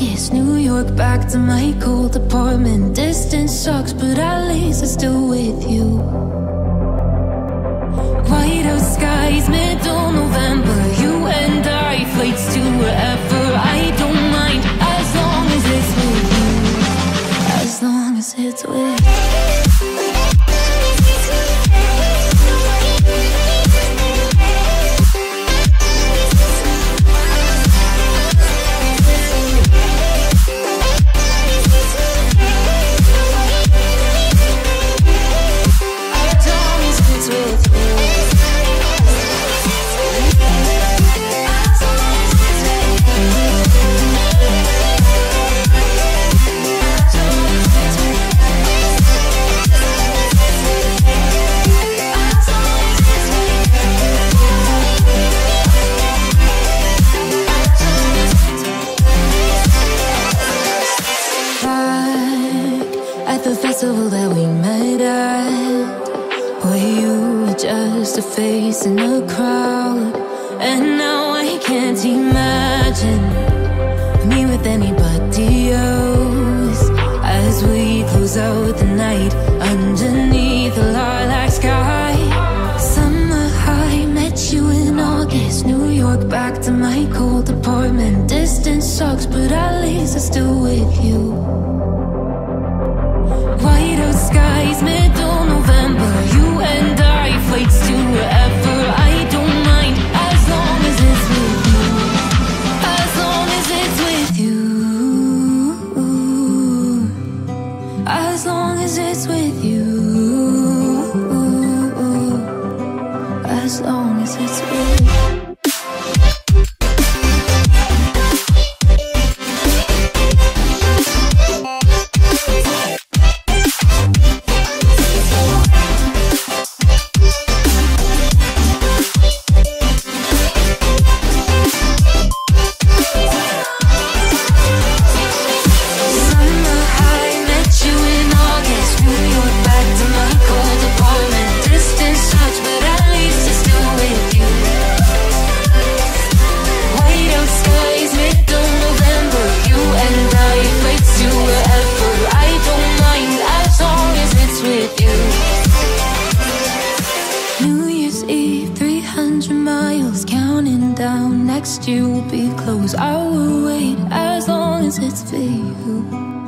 August. New York, back to my cold apartment. The festival that we met at, where you were just a face in a crowd, and now I can't imagine me with anybody else as we close out the night underneath the lilac sky. Summer high, met you in August, New York, back to my cold apartment. Distance sucks, but at least I'm still with you. As it's with you. As long as it's with you. Next year will be close. I will wait as long as it's for you.